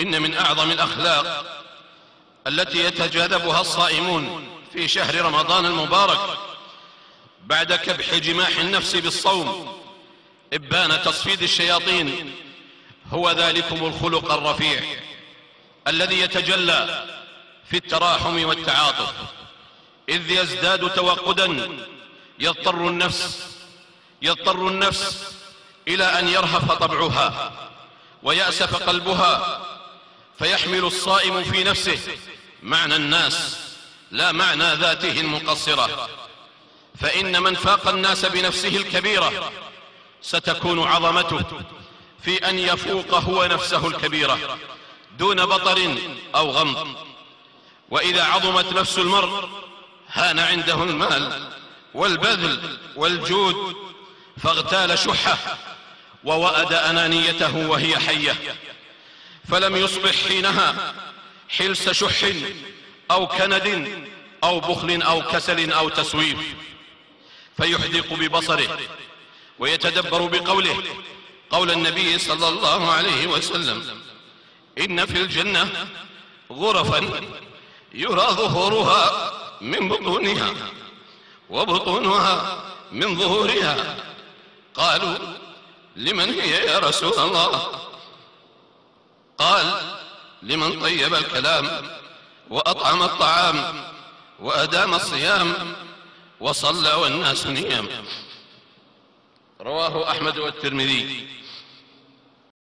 إن من أعظم الأخلاق التي يتجاذبها الصائمون في شهر رمضان المبارك بعد كبح جماح النفس بالصوم إبان تصفيد الشياطين هو ذلكم الخلق الرفيع الذي يتجلى في التراحم والتعاطف إذ يزداد توقدا يضطر النفس يضطر النفس إلى أن يرهف طبعها ويأسف قلبها فيحمل الصائم في نفسه معنى الناس لا معنى ذاته المقصرة. فإن من فاق الناس بنفسه الكبيرة ستكون عظمته في أن يفوق هو نفسه الكبيرة دون بطر أو غمض وإذا عظمت نفس المرء هان عنده المال والبذل والجود فاغتال شحة ووأد أنانيته وهي حية. فلم يصبح حينها حلس شح أو كند أو بخل أو كسل أو تسويف فيحدق ببصره ويتدبر بقوله قول النبي صلى الله عليه وسلم إن في الجنة غرفا يرى ظهورها من بطونها وبطونها من ظهورها. قالوا لمن هي يا رسول الله؟ قال لمن طيب الكلام وأطعم الطعام وأدام الصيام وصلى والناس نيام. رواه أحمد والترمذي.